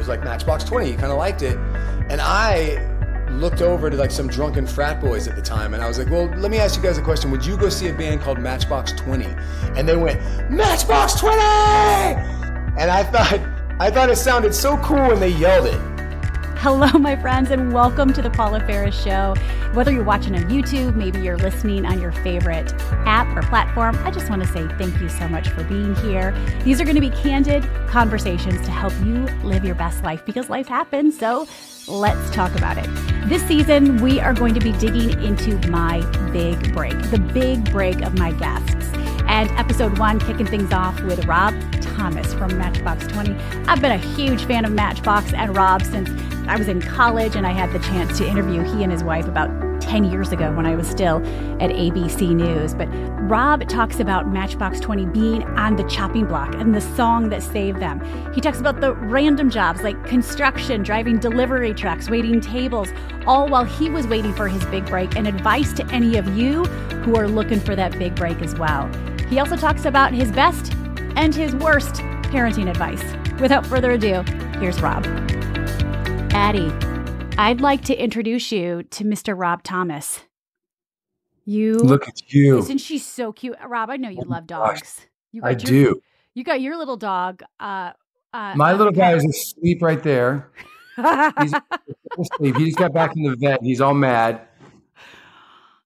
was like Matchbox 20. He kind of liked it. And I looked over to like some drunken frat boys at the time and I was like, well, let me ask you guys a question. Would you go see a band called Matchbox 20? And they went, Matchbox 20! And I thought, I thought it sounded so cool when they yelled it. Hello, my friends, and welcome to the Paula Faris Show. Whether you're watching on YouTube, maybe you're listening on your favorite app or platform, I just want to say thank you so much for being here. These are going to be candid conversations to help you live your best life because life happens. So let's talk about it. This season, we are going to be digging into my big break, the big break of my guests. And episode one, kicking things off with Rob Thomas from Matchbox 20. I've been a huge fan of Matchbox and Rob since I was in college and I had the chance to interview he and his wife about 10 years ago when I was still at ABC News. But Rob talks about Matchbox 20 being on the chopping block and the song that saved them. He talks about the random jobs like construction, driving delivery trucks, waiting tables, all while he was waiting for his big break, and advice to any of you who are looking for that big break as well. He also talks about his best and his worst parenting advice. Without further ado, here's Rob. Addie, I'd like to introduce you to Mr. Rob Thomas. You look at you. Isn't she so cute? Rob, I know you oh love dogs. You I your, do. You got your little dog. Uh, uh, My little guy is asleep right there. He's asleep. He just got back in the vet. He's all mad.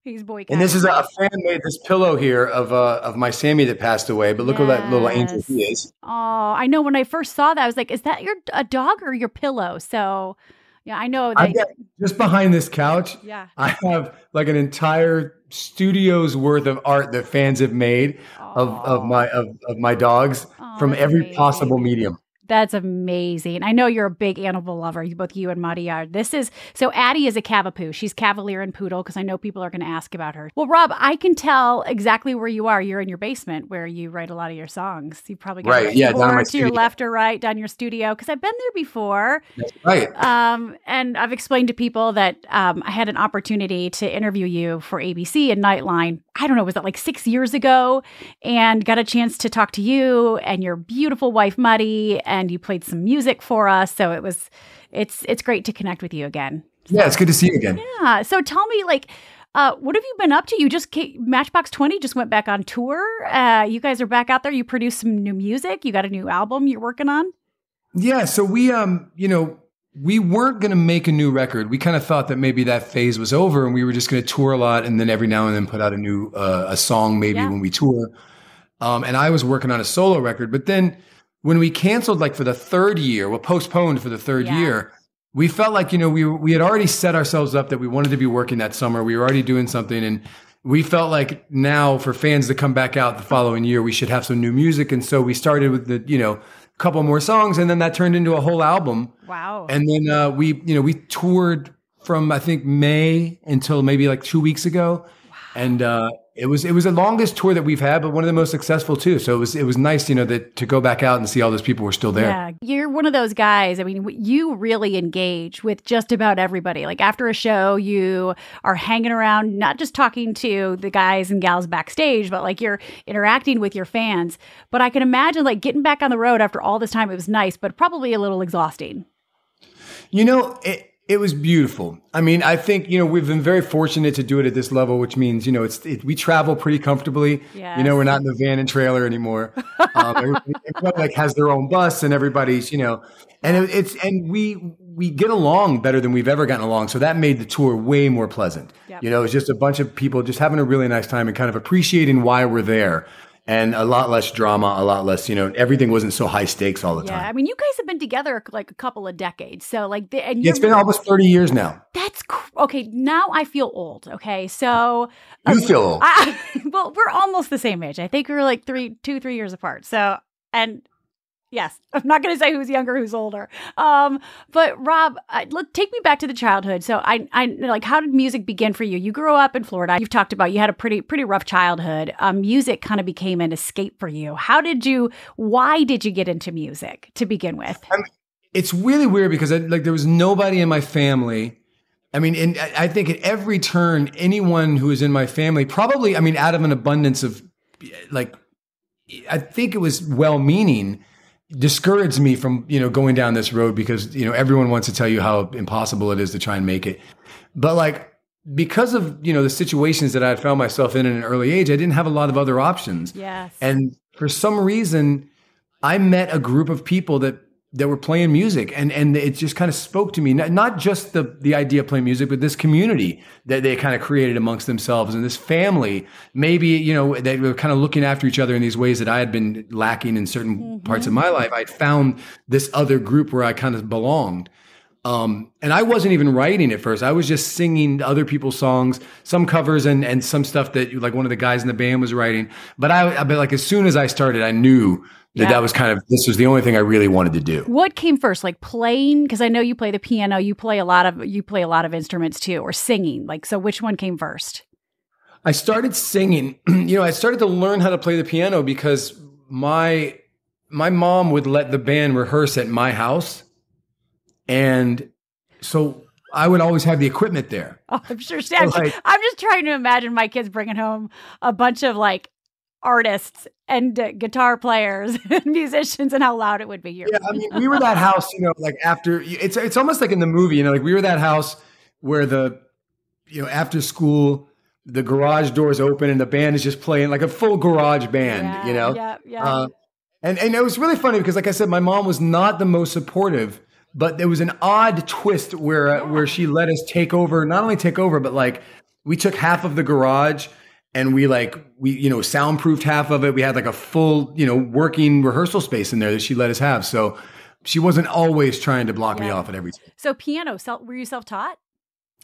He's boy. And this is a, a, fan made this pillow here of uh, of my Sammy that passed away. But look yes. at that little angel he is. Oh, I know. When I first saw that, I was like, "Is that your a dog or your pillow?" So, yeah, I know. That- got, just behind this couch, yeah, I have like an entire studio's worth of art that fans have made of of my of, of my dogs oh, from every amazing. possible medium. That's amazing. I know you're a big animal lover, both you and Muddy are. This is so Addie is a Cavapoo. She's Cavalier and Poodle because I know people are going to ask about her. Well, Rob, I can tell exactly where you are. You're in your basement where you write a lot of your songs. You probably got right, yeah, down my to your left or right down your studio because I've been there before. That's right. Um, and I've explained to people that um, I had an opportunity to interview you for ABC and Nightline. I don't know, was that like six years ago? And got a chance to talk to you and your beautiful wife Muddy and you played some music for us. So it was, it's it's great to connect with you again. So, yeah, it's good to see you again. Yeah. So tell me, like, uh, what have you been up to? You just came, Matchbox Twenty just went back on tour. Uh, you guys are back out there. You produced some new music. You got a new album you're working on. Yeah. So we, um, you know, we weren't going to make a new record. We kind of thought that maybe that phase was over, and we were just going to tour a lot, and then every now and then put out a new uh, a song maybe yeah. when we tour. Um, and I was working on a solo record, but then when we canceled like for the third year, well, postponed for the third yeah. year, we felt like, you know, we, we had already set ourselves up that we wanted to be working that summer. We were already doing something. And we felt like now for fans to come back out the following year, we should have some new music. And so we started with the, you know, a couple more songs and then that turned into a whole album. Wow. And then uh, we, you know, we toured from I think May until maybe like two weeks ago. Wow. And uh, it was it was the longest tour that we've had, but one of the most successful too. So it was it was nice, you know, that to go back out and see all those people were still there. Yeah, you're one of those guys. I mean, you really engage with just about everybody. Like after a show, you are hanging around, not just talking to the guys and gals backstage, but like you're interacting with your fans. But I can imagine like getting back on the road after all this time. It was nice, but probably a little exhausting. You know. It, it was beautiful. I mean, I think you know we've been very fortunate to do it at this level, which means you know it's it, we travel pretty comfortably. Yes. You know, we're not in the van and trailer anymore. Um, everybody, everybody, like has their own bus, and everybody's you know, and it, it's and we we get along better than we've ever gotten along. So that made the tour way more pleasant. Yep. You know, it's just a bunch of people just having a really nice time and kind of appreciating why we're there and a lot less drama, a lot less, you know, everything wasn't so high stakes all the yeah, time. I mean, you guys have been together like a couple of decades. So, like, the, and yeah, it's been almost 30 years now. That's cr- okay. Now I feel old. Okay. So, you um, feel old. I, well, we're almost the same age. I think we're like three, two, three years apart. So, and Yes, I'm not going to say who's younger, who's older. Um, but Rob, I, look, take me back to the childhood. So I, I like, how did music begin for you? You grew up in Florida. You've talked about you had a pretty, pretty rough childhood. Um, music kind of became an escape for you. How did you? Why did you get into music to begin with? I mean, it's really weird because I, like there was nobody in my family. I mean, and I think at every turn, anyone who was in my family, probably, I mean, out of an abundance of like, I think it was well meaning discouraged me from you know going down this road because you know everyone wants to tell you how impossible it is to try and make it. But like because of you know the situations that i had found myself in at an early age i didn't have a lot of other options. Yes. And for some reason i met a group of people that that were playing music and and it just kind of spoke to me not, not just the the idea of playing music but this community that they kind of created amongst themselves and this family maybe you know they were kind of looking after each other in these ways that I had been lacking in certain mm-hmm. parts of my life I'd found this other group where I kind of belonged um, and I wasn't even writing at first. I was just singing other people's songs, some covers and and some stuff that like one of the guys in the band was writing. But I, I but like as soon as I started, I knew yeah. that was kind of this was the only thing I really wanted to do. What came first, like playing? Because I know you play the piano, you play a lot of you play a lot of instruments too, or singing. Like, so which one came first? I started singing. you know, I started to learn how to play the piano because my my mom would let the band rehearse at my house, and so I would always have the equipment there. Oh, I'm sure. So like, I'm just trying to imagine my kids bringing home a bunch of like artists and uh, guitar players and musicians and how loud it would be here. Yeah, I mean, we were that house, you know, like after it's it's almost like in the movie, you know, like we were that house where the you know after school the garage doors open and the band is just playing like a full garage band, yeah, you know. Yeah, yeah. Uh, and and it was really funny because, like I said, my mom was not the most supportive, but there was an odd twist where uh, where she let us take over, not only take over, but like we took half of the garage and we like we you know soundproofed half of it. We had like a full you know working rehearsal space in there that she let us have. So she wasn't always trying to block yeah. me off at everything so piano self, were you self-taught?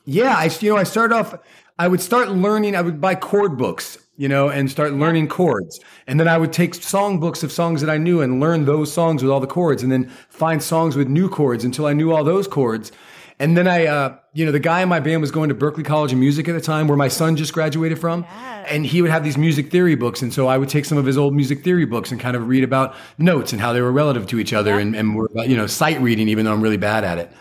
Yeah i you know i started off i would start learning i would buy chord books you know and start learning chords. And then i would take song books of songs that i knew and learn those songs with all the chords and then find songs with new chords until i knew all those chords. And then I, uh, you know, the guy in my band was going to Berklee College of Music at the time, where my son just graduated from, yes. and he would have these music theory books, and so I would take some of his old music theory books and kind of read about notes and how they were relative to each other, and and were you know sight reading, even though I'm really bad at it.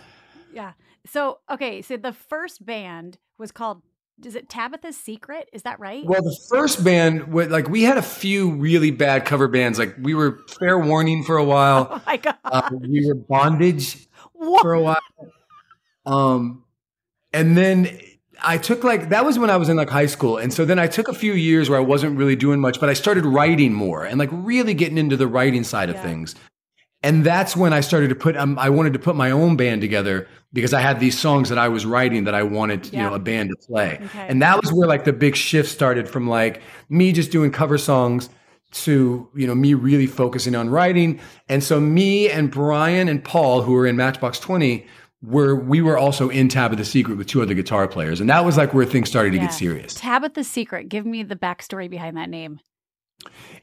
Yeah. So okay, so the first band was called is it Tabitha's Secret? Is that right? Well, the first band, like we had a few really bad cover bands. Like we were Fair Warning for a while. Oh my god! Uh, we were Bondage what? for a while. Um, and then I took like that was when I was in like high school, and so then I took a few years where I wasn't really doing much, but I started writing more and like really getting into the writing side of things. And that's when I started to put um, I wanted to put my own band together because I had these songs that I was writing that I wanted yeah. you know a band to play, okay. and that was where like the big shift started from like me just doing cover songs to you know me really focusing on writing. And so me and Brian and Paul, who were in Matchbox Twenty where we were also in Tabitha Secret with two other guitar players. And that was like where things started yeah. to get serious. Tabitha Secret, give me the backstory behind that name.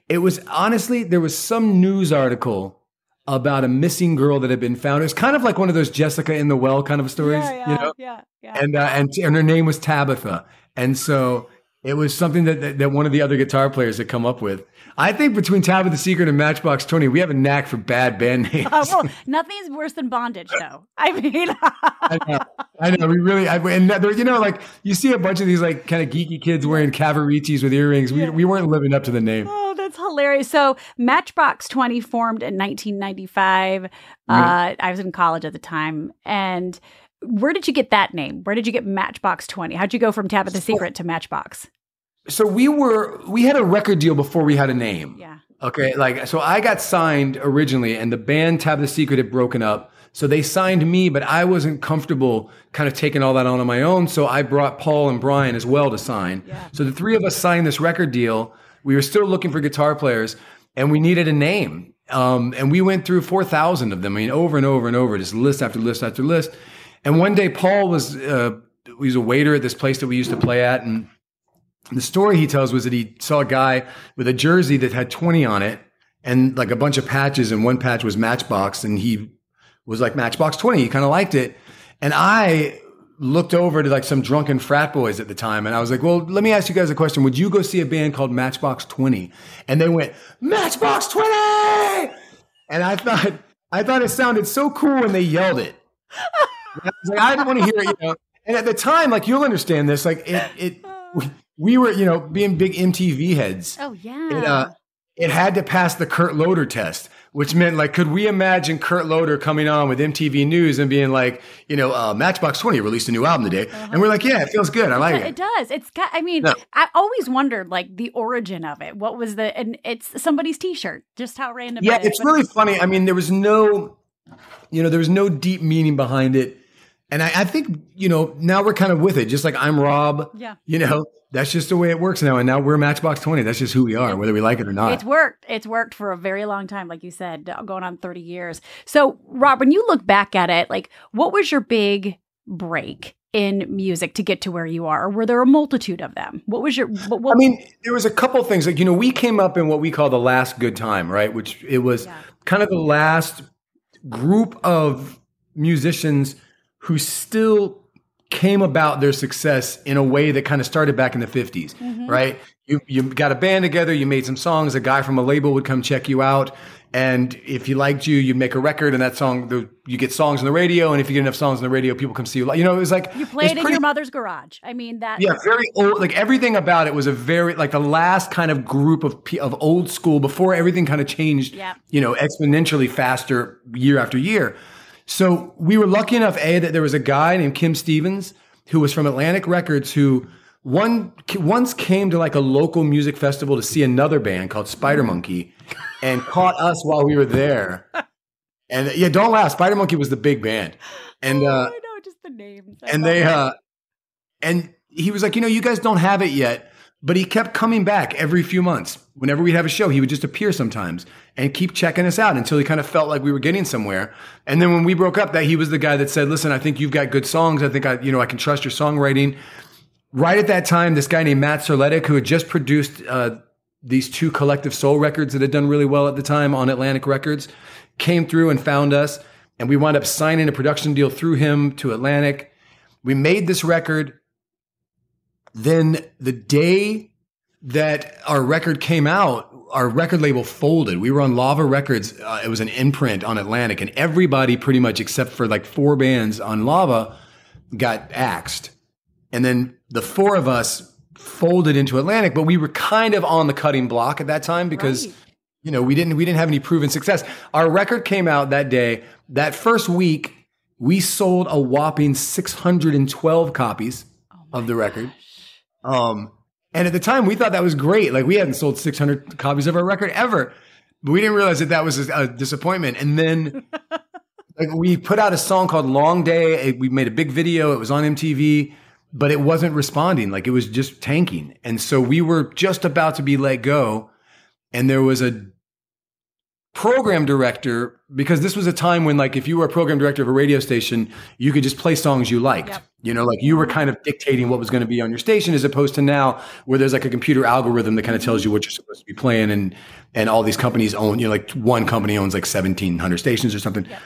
It was honestly, there was some news article about a missing girl that had been found. It was kind of like one of those Jessica in the well kind of stories, yeah, yeah, you know? Yeah, yeah. And, uh, and, and her name was Tabitha. And so it was something that, that, that one of the other guitar players had come up with. I think between Tabitha the Secret and Matchbox 20, we have a knack for bad band names. Uh, well, nothing's worse than bondage, though. I mean, I know, I know. We really, I, and there, you know, like you see a bunch of these like kind of geeky kids wearing Cavariccis with earrings. We, yeah. we weren't living up to the name. Oh, that's hilarious. So Matchbox 20 formed in 1995. Uh, I was in college at the time. And where did you get that name? Where did you get Matchbox 20? How'd you go from Tabitha the Secret to Matchbox? So we were we had a record deal before we had a name. Yeah. Okay. Like so I got signed originally and the band Tab the Secret had broken up. So they signed me, but I wasn't comfortable kind of taking all that on on my own. So I brought Paul and Brian as well to sign. Yeah. So the three of us signed this record deal. We were still looking for guitar players and we needed a name. Um, and we went through 4,000 of them. I mean, over and over and over, just list after list after list. And one day Paul was, uh, he was a waiter at this place that we used to play at. And the story he tells was that he saw a guy with a jersey that had 20 on it and like a bunch of patches, and one patch was Matchbox, and he was like Matchbox 20. He kind of liked it. And I looked over to like some drunken frat boys at the time, and I was like, Well, let me ask you guys a question. Would you go see a band called Matchbox 20? And they went, Matchbox 20! And I thought, I thought it sounded so cool when they yelled it. I was like, I didn't want to hear it, you know. And at the time, like you'll understand this, like it, it we were, you know, being big MTV heads. Oh yeah. It, uh, it had to pass the Kurt Loder test, which meant like, could we imagine Kurt Loder coming on with MTV News and being like, you know, uh, Matchbox Twenty released a new album today, uh-huh. and we're like, yeah, it feels good. I like it. It does. It's. I mean, no. I always wondered like the origin of it. What was the? And it's somebody's T-shirt. Just how random. Yeah, it it's really funny. I mean, there was no, you know, there was no deep meaning behind it. And I, I, think, you know, now we're kind of with it, just like I'm Rob. Yeah. You know, that's just the way it works now. And now we're Matchbox 20. That's just who we are, whether we like it or not. It's worked. It's worked for a very long time, like you said, going on 30 years. So, Rob, when you look back at it, like, what was your big break in music to get to where you are? Or were there a multitude of them? What was your. What, what, I mean, there was a couple things. Like, you know, we came up in what we call the last good time, right? Which it was yeah. kind of the last group of musicians who still came about their success in a way that kind of started back in the 50s, mm-hmm. right? You, you got a band together, you made some songs, a guy from a label would come check you out. And if he liked you, you'd make a record, and that song, the, you get songs on the radio. And if you get enough songs on the radio, people come see you. You know, it was like you played in pretty, your mother's garage. I mean, that yeah, very old. Like everything about it was a very like the last kind of group of of old school before everything kind of changed. Yeah. you know, exponentially faster year after year. So we were lucky enough, A, that there was a guy named Kim Stevens who was from Atlantic Records who one once came to like a local music festival to see another band called Spider Monkey and caught us while we were there. And yeah, don't laugh. Spider Monkey was the big band. And uh, oh, I know just the names. and they uh and he was like, you know, you guys don't have it yet. But he kept coming back every few months. Whenever we'd have a show, he would just appear sometimes and keep checking us out until he kind of felt like we were getting somewhere. And then when we broke up, that he was the guy that said, "Listen, I think you've got good songs. I think I, you know, I can trust your songwriting." Right at that time, this guy named Matt Serletic, who had just produced uh, these two collective soul records that had done really well at the time on Atlantic Records, came through and found us, and we wound up signing a production deal through him to Atlantic. We made this record then the day that our record came out, our record label folded. We were on Lava Records. Uh, it was an imprint on Atlantic, and everybody, pretty much except for like four bands on Lava, got axed. And then the four of us folded into Atlantic, but we were kind of on the cutting block at that time because. Right. You know, we didn't we didn't have any proven success. Our record came out that day. That first week, we sold a whopping 612 copies oh of the record. Gosh. Um, and at the time, we thought that was great. Like we hadn't sold 600 copies of our record ever, but we didn't realize that that was a, a disappointment. And then, like we put out a song called "Long Day." We made a big video. It was on MTV, but it wasn't responding. Like it was just tanking. And so we were just about to be let go, and there was a program director because this was a time when like if you were a program director of a radio station you could just play songs you liked. Yep. you know like you were kind of dictating what was going to be on your station as opposed to now where there's like a computer algorithm that kind of tells you what you're supposed to be playing and and all these companies own you know like one company owns like 1700 stations or something. Yep.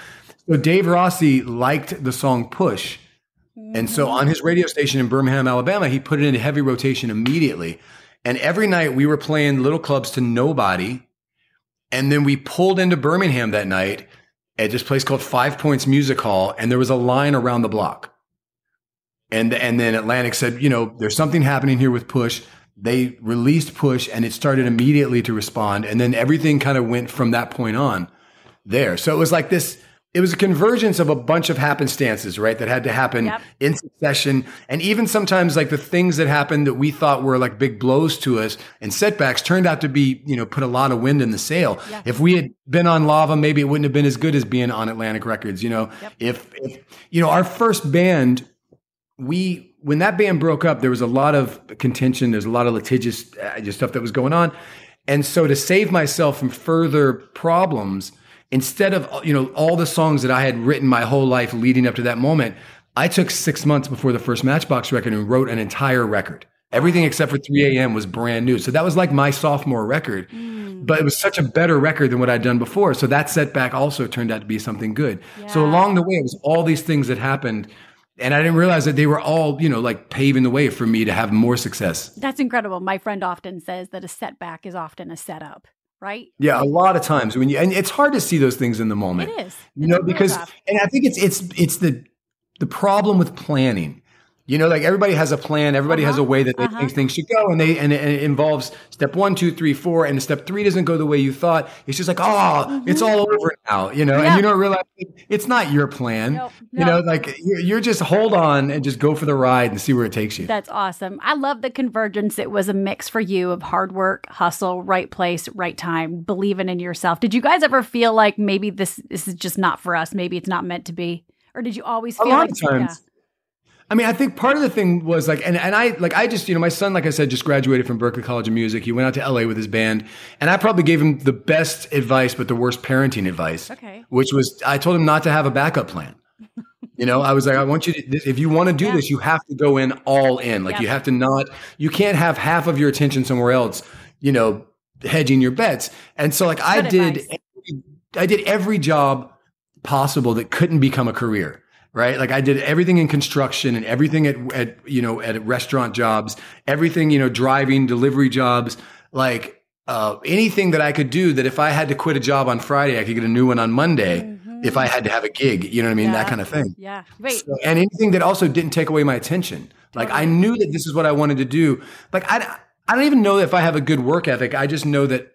so dave rossi liked the song push. And so mm-hmm. on his radio station in birmingham alabama he put it into heavy rotation immediately. And every night we were playing little clubs to nobody and then we pulled into Birmingham that night at this place called Five Points Music Hall, and there was a line around the block. And and then Atlantic said, you know, there's something happening here with Push. They released Push, and it started immediately to respond, and then everything kind of went from that point on there. So it was like this it was a convergence of a bunch of happenstances, right? That had to happen yep. in succession. And even sometimes like the things that happened that we thought were like big blows to us and setbacks turned out to be, you know, put a lot of wind in the sail. Yeah. If we had been on lava, maybe it wouldn't have been as good as being on Atlantic Records, you know, yep. if, if, you know, our first band, we, when that band broke up, there was a lot of contention. There's a lot of litigious uh, just stuff that was going on. And so to save myself from further problems, instead of you know all the songs that I had written my whole life leading up to that moment, I took six months before the first Matchbox record and wrote an entire record. Everything except for 3 a.m. was brand new. So that was like my sophomore record. Mm. But it was such a better record than what I'd done before. So that setback also turned out to be something good. Yeah. So along the way, it was all these things that happened. And I didn't realize that they were all, you know, like paving the way for me to have more success. That's incredible. My friend often says that a setback is often a setup right? Yeah, a lot of times when you and it's hard to see those things in the moment. It is. You know, because and I think it's it's it's the the problem with planning. You know, like everybody has a plan. Everybody uh-huh. has a way that they uh-huh. think things should go, and they and it, and it, involves step one, two, three, four, and step three doesn't go the way you thought. It's just like, oh, mm-hmm. it's all over now. You know, yeah. and you don't realize it's not your plan. Nope. You know, like you're, you're just hold on and just go for the ride and see where it takes you. That's awesome. I love the convergence. It was a mix for you of hard work, hustle, right place, right time, believing in yourself. Did you guys ever feel like maybe this this is just not for us? Maybe it's not meant to be, or did you always feel a lot like of times? Yeah. I mean, I think part of the thing was like, and, and I, like, I just, you know, my son, like I said, just graduated from Berklee College of Music. He went out to LA with his band, and I probably gave him the best advice, but the worst parenting advice. Okay. Which was, I told him not to have a backup plan. you know, I was like, I want you to, if you want to do yeah. this, you have to go in all in. Like, yeah. you have to not, you can't have half of your attention somewhere else, you know, hedging your bets. And so, like, Good I did, every, I did every job possible that couldn't become a career right? Like I did everything in construction and everything at, at, you know, at restaurant jobs, everything, you know, driving, delivery jobs, like, uh, anything that I could do that if I had to quit a job on Friday, I could get a new one on Monday mm-hmm. if I had to have a gig, you know what I mean? Yeah. That kind of thing. Yeah. Wait. So, and anything that also didn't take away my attention. Like I knew that this is what I wanted to do. Like I, I don't even know if I have a good work ethic. I just know that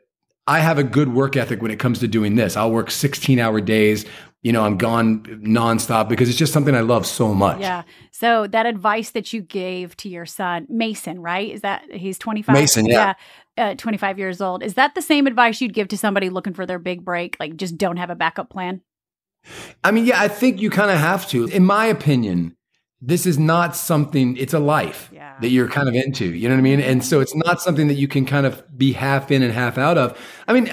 I have a good work ethic when it comes to doing this. I'll work 16 hour days you know, I'm gone nonstop because it's just something I love so much. Yeah. So that advice that you gave to your son, Mason, right? Is that he's 25? Mason, yeah. yeah. Uh, 25 years old. Is that the same advice you'd give to somebody looking for their big break? Like just don't have a backup plan? I mean, yeah, I think you kind of have to. In my opinion, this is not something, it's a life yeah. that you're kind of into. You know what I mean? And so it's not something that you can kind of be half in and half out of. I mean,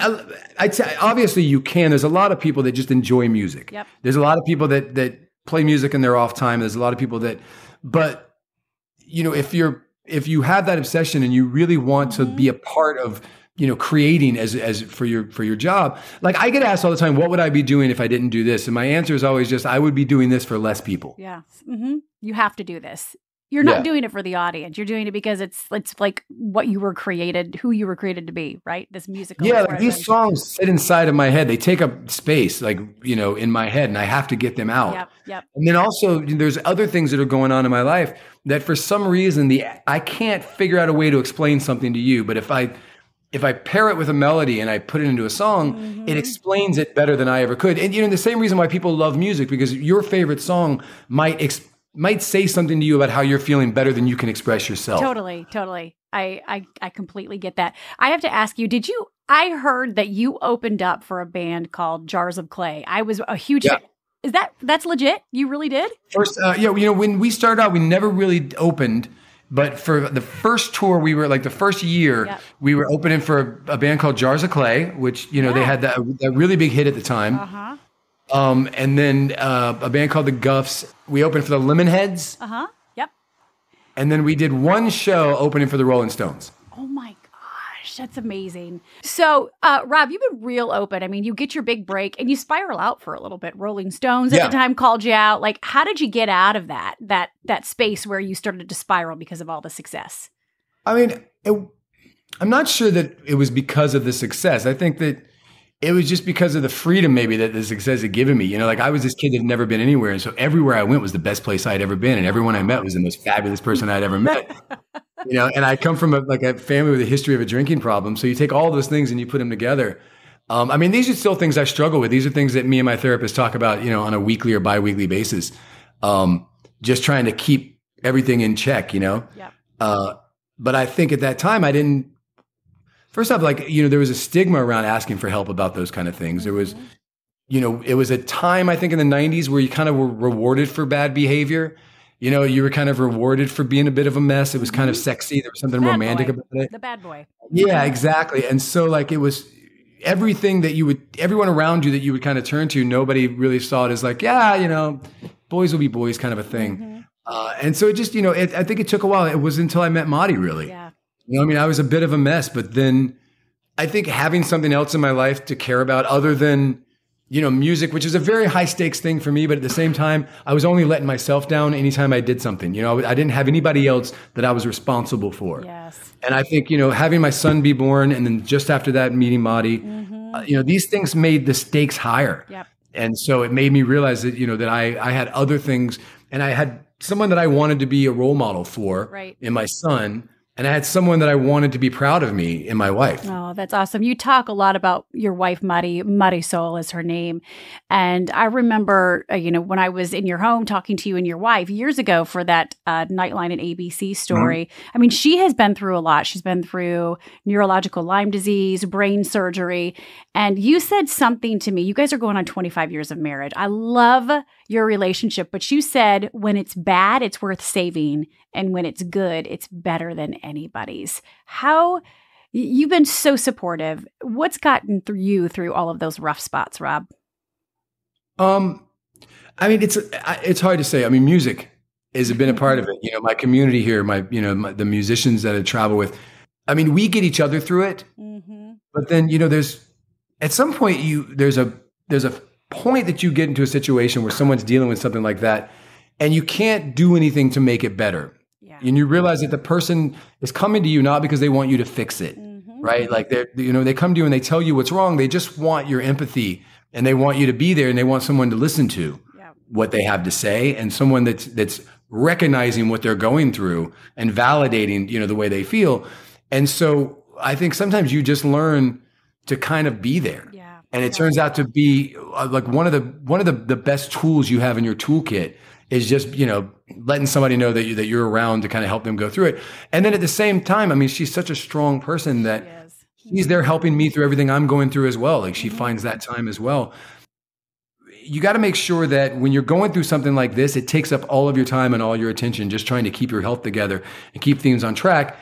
I'd say obviously you can. There's a lot of people that just enjoy music. Yep. There's a lot of people that, that play music in their off time. There's a lot of people that, but you know, if you're, if you have that obsession and you really want mm-hmm. to be a part of you know creating as as for your for your job. Like i get asked all the time what would i be doing if i didn't do this? And my answer is always just i would be doing this for less people. Yeah. Mm-hmm. you have to do this. You're not yeah. doing it for the audience. You're doing it because it's it's like what you were created who you were created to be right? This musical yeah like these songs sit inside of my head. They take up space like you know in my head and i have to get them out. Yep, yep. and then also there's other things that are going on in my life that for some reason the i can't figure out a way to explain something to you but if i if I pair it with a melody and I put it into a song, mm-hmm. it explains it better than I ever could. And you know, the same reason why people love music because your favorite song might ex- might say something to you about how you're feeling better than you can express yourself. Totally, totally. I I, I completely get that. I have to ask you, did you? I heard that you opened up for a band called Jars of Clay. I was a huge. Yeah. Is that that's legit? You really did? First, uh, yeah. You know, when we started out, we never really opened but for the first tour, we were like the first year, yep. we were opening for a, a, band called Jars of Clay, which you know yeah. they had that, that really big hit at the time. Uh-huh. Um, and then uh, a band called the Guffs. We opened for the Lemonheads. Uh huh. Yep. And then we did one show opening for the Rolling Stones. Oh my gosh, that's amazing. So, uh, Rob, you've been real open. I mean, you get your big break and you spiral out for a little bit. Rolling Stones at yeah. the time called you out. Like, how did you get out of that that that space where you started to spiral because of all the success? I mean, it, I'm not sure that it was because of the success. I think that it was just because of the freedom maybe that the success had given me. You know, like I was this kid that had never been anywhere. And so everywhere I went was the best place I'd ever been. And everyone I met was the most fabulous person I'd ever met. you know, and I come from a, like a family with a history of a drinking problem. So you take all those things and you put them together. Um, I mean, these are still things I struggle with. These are things that me and my therapist talk about, you know, on a weekly or biweekly basis. Um, just trying to keep everything in check, you know? Yeah. Uh, but I think at that time I didn't, first off, like, you know, there was a stigma around asking for help about those kind of things. Mm-hmm. There was, mm-hmm. you know, it was a time I think in the 90s where you kind of were rewarded for bad behavior you know, you were kind of rewarded for being a bit of a mess. It was kind of mm-hmm. sexy. There was something romantic boy. about it. The bad boy. Yeah, exactly. And so like it was everything that you would everyone around you that you would kind of turn to, nobody really saw it as like, yeah, you know, boys will be boys kind of a thing. Mm-hmm. Uh, and so it just, you know, it, I think it took a while. It was until I met Madi really. Yeah. You know, I mean, I was a bit of a mess, but then I think having something else in my life to care about other than you know, music, which is a very high stakes thing for me. But at the same time, I was only letting myself down anytime I did something. You know, I didn't have anybody else that I was responsible for. Yes. And I think, you know, having my son be born and then just after that, meeting Madi, mm-hmm. uh, you know, these things made the stakes higher. Yep. and so it made me realize that you know that I I had other things, and I had someone that I wanted to be a role model for right. in my son, and I had someone that I wanted to be proud of me in my wife. Oh, that's awesome. You talk a lot about your wife, Mari. Marisol is her name. And I remember, uh, you know, when I was in your home talking to you and your wife years ago for that uh, Nightline and ABC story. Mm-hmm. I mean, she has been through a lot. She's been through neurological Lyme disease, brain surgery. And you said something to me. You guys are going on 25 years of marriage. I love your relationship, but you said when it's bad, it's worth saving. And when it's good, it's better than anybody's. How you've been so supportive. What's gotten through you through all of those rough spots, Rob? Um, I mean, it's it's hard to say. I mean, music has been a part of it. You know, my community here, my you know, my, the musicians that I travel with. I mean, we get each other through it. Mm-hmm. But then, you know, there's at some point you there's a there's a point that you get into a situation where someone's dealing with something like that, and you can't do anything to make it better. And you realize that the person is coming to you not because they want you to fix it, mm-hmm. right? Like they're, you know, they come to you and they tell you what's wrong. They just want your empathy and they want you to be there and they want someone to listen to yeah. what they have to say and someone that's, that's recognizing what they're going through and validating, you know, the way they feel. And so I think sometimes you just learn to kind of be there. Yeah. And it turns out to be uh, like one of the, one of the, the best tools you have in your toolkit is just you know letting somebody know that you that you're around to kind of help them go through it. And then at the same time, I mean, she's such a strong person that she's there helping me through everything I'm going through as well. Like she mm-hmm. finds that time as well. You got to make sure that when you're going through something like this, it takes up all of your time and all your attention, just trying to keep your health together and keep things on track.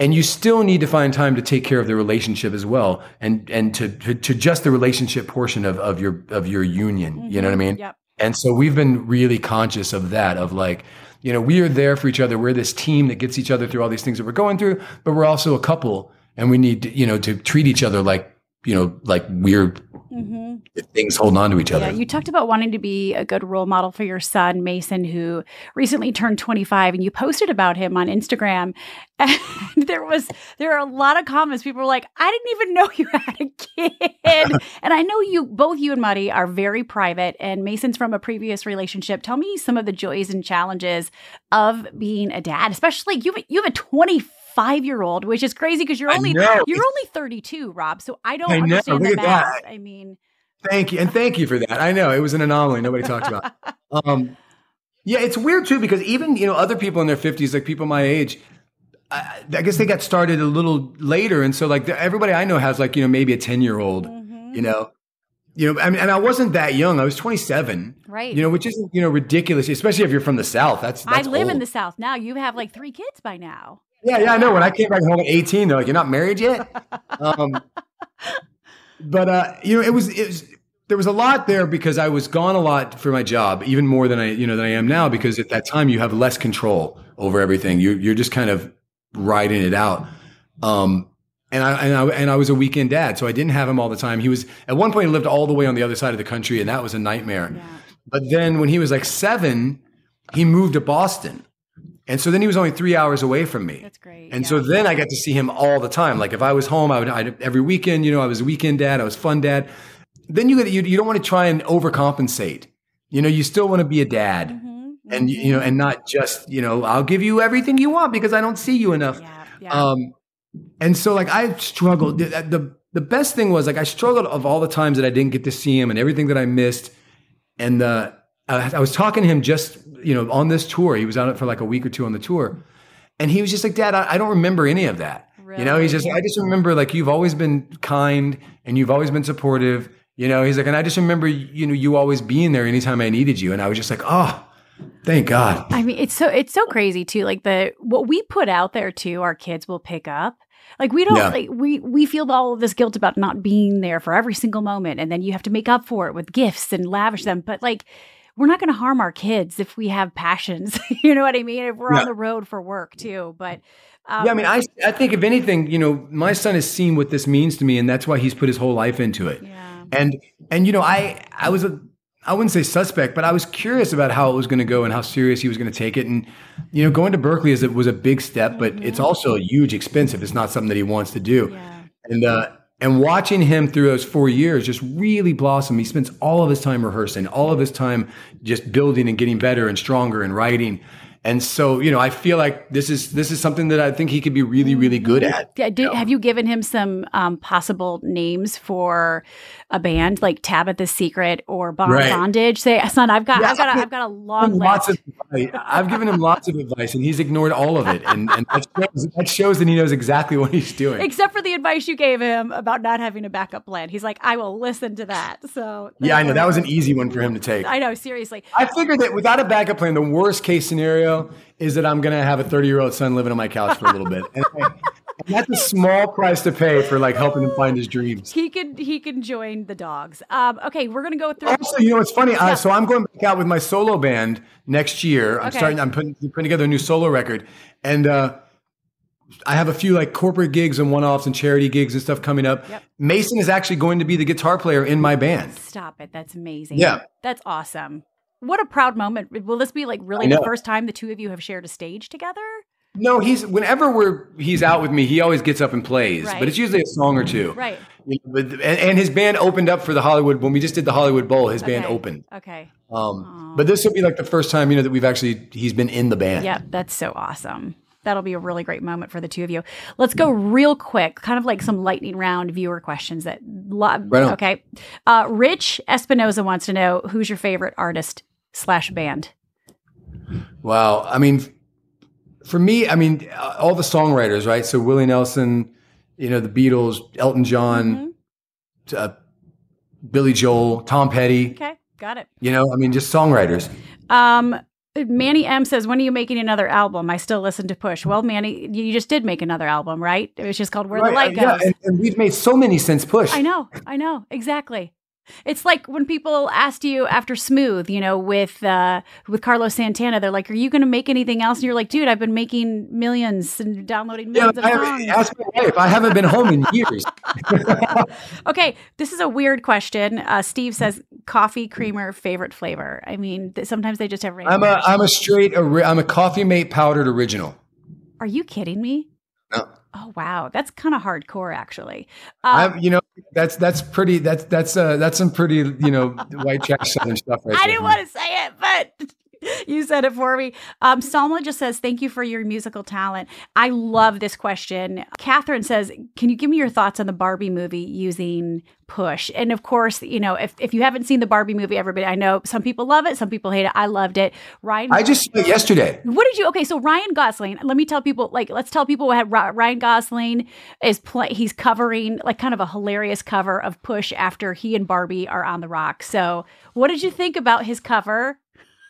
And you still need to find time to take care of the relationship as well, and and to to, to just the relationship portion of of your of your union. Mm-hmm. You know what I mean? Yep. And so we've been really conscious of that, of like, you know, we are there for each other. We're this team that gets each other through all these things that we're going through, but we're also a couple and we need to, you know, to treat each other like you know, like weird mm-hmm. things holding on to each other. Yeah, you talked about wanting to be a good role model for your son, Mason, who recently turned 25, and you posted about him on Instagram. And there was there are a lot of comments. People were like, I didn't even know you had a kid. and I know you both you and Muddy are very private, and Mason's from a previous relationship. Tell me some of the joys and challenges of being a dad, especially you have, you have a 25 five year old, which is crazy because you're only you're only 32, Rob. So I don't I understand the math. I mean, thank you and thank you for that. I know it was an anomaly nobody talked about. Um, yeah, it's weird too because even you know other people in their 50s, like people my age. I, I guess they got started a little later, and so like everybody I know has like you know maybe a ten year old, mm-hmm. you know, you know, I mean, and I wasn't that young. I was 27. Right. You know, which is, you know, ridiculous, especially if you're from the South. That's, that's I live old. in the South now. You have like three kids by now. Yeah, yeah, I know. When I came back home at 18, they're like, "You're not married yet." Um, but uh, you know, it was it was there was a lot there because I was gone a lot for my job, even more than I you know than I am now. Because at that time, you have less control over everything. You you're just kind of riding it out. Um, and I, and I and I was a weekend dad, so I didn't have him all the time. He was at one point he lived all the way on the other side of the country, and that was a nightmare. Yeah. But then when he was like seven, he moved to Boston. And so then he was only three hours away from me. That's great. And yeah. so then I got to see him all the time. Like if I was home, I would I'd, every weekend. You know, I was a weekend dad. I was fun dad. Then you you, you don't want to try and overcompensate. You know, you still want to be a dad, mm-hmm. and you know, and not just you know, I'll give you everything you want because I don't see you enough. Yeah. Yeah. Um, and so like I struggled. The, the the best thing was like I struggled of all the times that I didn't get to see him and everything that I missed, and the I was talking to him just, you know, on this tour. He was on it for like a week or two on the tour. And he was just like, Dad, I, I don't remember any of that. Really? You know, he's just, I just remember like you've always been kind and you've always been supportive. You know, he's like, and I just remember, you know, you always being there anytime I needed you. And I was just like, oh, thank God. I mean, it's so, it's so crazy too. Like the, what we put out there too, our kids will pick up. Like we don't yeah. like we we feel all of this guilt about not being there for every single moment and then you have to make up for it with gifts and lavish them. But like we're not going to harm our kids if we have passions. you know what I mean? If we're yeah. on the road for work too. But um, yeah, I mean, I, I think if anything, you know, my son has seen what this means to me, and that's why he's put his whole life into it. Yeah. And and you know, I I was a I wouldn't say suspect, but I was curious about how it was going to go and how serious he was going to take it. And you know, going to Berklee is it was a big step, but mm-hmm. it's also a huge expense if it's not something that he wants to do. Yeah. And uh, And watching him through those four years just really blossom. He spends all of his time rehearsing, all of his time just building and getting better and stronger and writing. And so, you know, I feel like this is this is something that I think he could be really, really good at. Yeah, did, have you given him some um, possible names for a band like Tabitha's Secret or Bond Right. Bondage? Say, son, I've got, Yeah, I've got, a, I've I've got a long Lots of advice. I've given him lots of advice, and he's ignored all of it. And, and that, shows, that shows that he knows exactly what he's doing. Except for the advice you gave him about not having a backup plan. He's like, I will listen to that. So Yeah, I know that was an easy one for him to take. I know, seriously. I figured that without a backup plan, the worst case scenario is that I'm going to have a 30 year old son living on my couch for a little bit. And, and that's a small price to pay for like helping him find his dreams. He can he can join the dogs. Um, okay, we're gonna go through. Also, you know it's funny? Uh, so I'm going back out with my solo band next year. I'm Okay. starting. I'm putting, putting together a new solo record, and uh, I have a few like corporate gigs and one-offs and charity gigs and stuff coming up. Yep. Mason is actually going to be the guitar player in my band. Stop it. That's amazing. Yeah. That's awesome. What a proud moment. Will this be like really the first time the two of you have shared a stage together? No, he's whenever we're he's out with me, he always gets up and plays, Right. but it's usually a song or two. Right. You know, but- and, and his band opened up for the Hollywood when we just did the Hollywood Bowl. His band opened, Okay. um, but this will be like the first time you know that we've actually he's been in the band. Yeah, that's so awesome. That'll be a really great moment for the two of you. Let's go real quick, kind of like some lightning round viewer questions that lo- Right okay. Uh, Rich Espinoza wants to know who's your favorite artist slash band? Wow. I mean, for me, I mean, uh, all the songwriters, right? So Willie Nelson, you know, the Beatles, Elton John, Mhm. uh, Billy Joel, Tom Petty. Okay, got it. You know, I mean, just songwriters. Um, Manny M says, "When are you making another album?" I still listen to Push. Well, Manny, you just did make another album, right? It was just called Where the Light uh, yeah, and, and we've made so many since Push. I know, I know, exactly. It's like when people asked you after Smooth, you know, with uh, with Carlos Santana, they're like, "Are you going to make anything else?" And you're like, "Dude, I've been making millions and downloading Yeah, millions I of haven't- songs." ask my wife. I haven't been home in years. Okay, this is a weird question. Uh, Steve says, "Coffee creamer favorite flavor." I mean, th- sometimes they just have. random I'm a. I'm a straight I'm a coffee mate powdered original. Are you kidding me? No. Oh wow, that's kind of hardcore, actually. I'm, you know, that's that's pretty. That's that's uh, that's some pretty you know white trash southern stuff right I there. didn't want to say it, but you said it for me. Um, Salma just says, Thank you for your musical talent. I love this question. Catherine says, Can you give me your thoughts on the Barbie movie using push? And of course, you know, if, if you haven't seen the Barbie movie, everybody, I know some people love it, some people hate it. I loved it. Ryan. I just saw it yesterday. what did you? Okay, so Ryan Gosling. Let me tell people. Like, let's tell people what Ry- Ryan Gosling is. Play, he's covering like kind of a hilarious cover of Push after he and Barbie are on the rock. So, what did you think about his cover?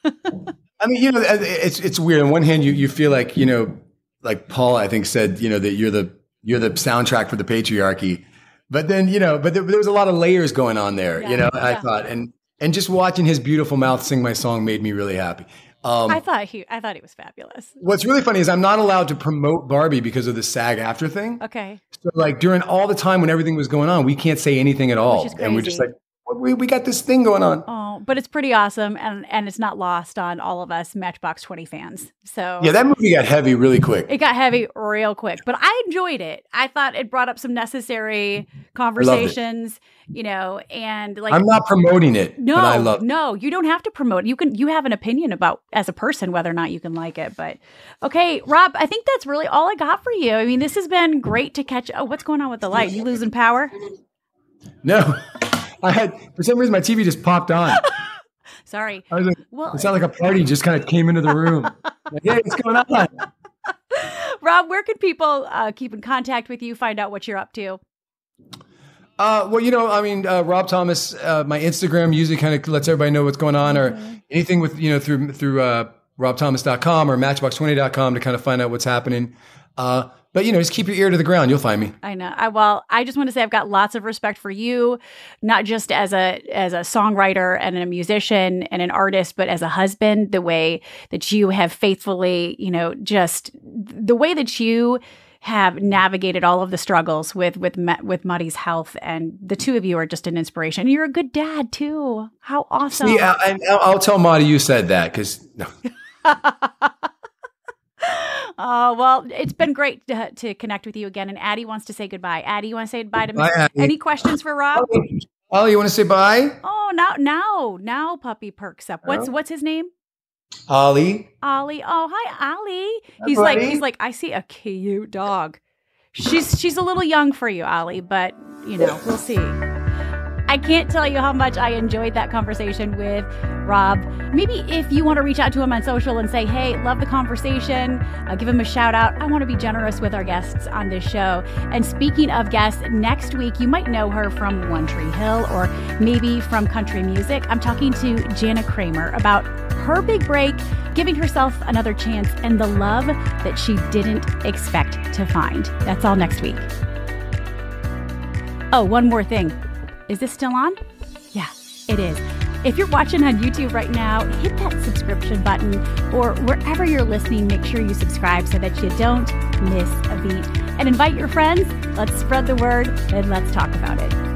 I mean, you know, it's it's weird. On one hand, you you feel like you know, like Paul, I think said, you know, that you're the you're the soundtrack for the patriarchy, but then you know, but there, there was a lot of layers going on there. Yeah, you know, I thought, and and just watching his beautiful mouth sing my song made me really happy. Um, I thought he. I thought he was fabulous. what's really funny is I'm not allowed to promote Barbie because of the SAG-AFTRA thing. Okay. So like during all the time when everything was going on, we can't say anything at all, and we're just like, "Well, we we got this thing going on. Oh, but it's pretty awesome, and and it's not lost on all of us Matchbox Twenty fans. So Yeah, that movie got heavy really quick. it got heavy real quick, but I enjoyed it. I thought it brought up some necessary conversations, you know, and like I'm not promoting it, no, but I love. it. no, you don't have to promote. it. You can you have an opinion about as a person whether or not you can like it. But okay, Rob, I think that's really all I got for you. I mean, this has been great to catch. Oh, what's going on with the light? You losing power? No, I had for some reason my TV just popped on. Sorry. I was like, Well, it sounded like a party just kind of came into the room. Like, hey, what's going on? Rob, where can people uh, keep in contact with you, find out what you're up to? Uh, well, you know, I mean, uh, Rob Thomas, uh, my Instagram usually kind of lets everybody know what's going on, or anything with you know through through uh, robthomas.com or matchbox20.com to kind of find out what's happening. Uh, but you know, just keep your ear to the ground. You'll find me. I know. I, well, I just want to say I've got lots of respect for you, not just as a as a songwriter and a musician and an artist, but as a husband. The way that you have faithfully, you know, just the way that you have navigated all of the struggles with with with Muddy's health, and the two of you are just an inspiration. You're a good dad too. How awesome! Yeah, I, I'll tell Marty you said that because no. Oh, well, it's been great to, to, connect with you again. And Addie wants to say goodbye. Addie, you want to say goodbye to me? Any questions for Rob? Ollie, you want to say bye? Oh, now, now, now puppy perks up. What's, oh. what's his name? Ollie. Ollie. Oh, hi, Ollie. He's like, he's like, I see a cute dog. She's, she's a little young for you, Ollie, but you know, we'll see. I can't tell you how much I enjoyed that conversation with Rob. Maybe if you want to reach out to him on social and say, hey, love the conversation, uh, give him a shout out. I want to be generous with our guests on this show. And speaking of guests, next week you might know her from One Tree Hill or maybe from country music. I'm talking to Jana Kramer about her big break, giving herself another chance, and the love that she didn't expect to find. That's all next week. Oh, one more thing. Is this still on? Yeah, it is. If you're watching on YouTube right now, hit that subscription button or wherever you're listening, make sure you subscribe so that you don't miss a beat. And invite your friends. Let's spread the word and let's talk about it.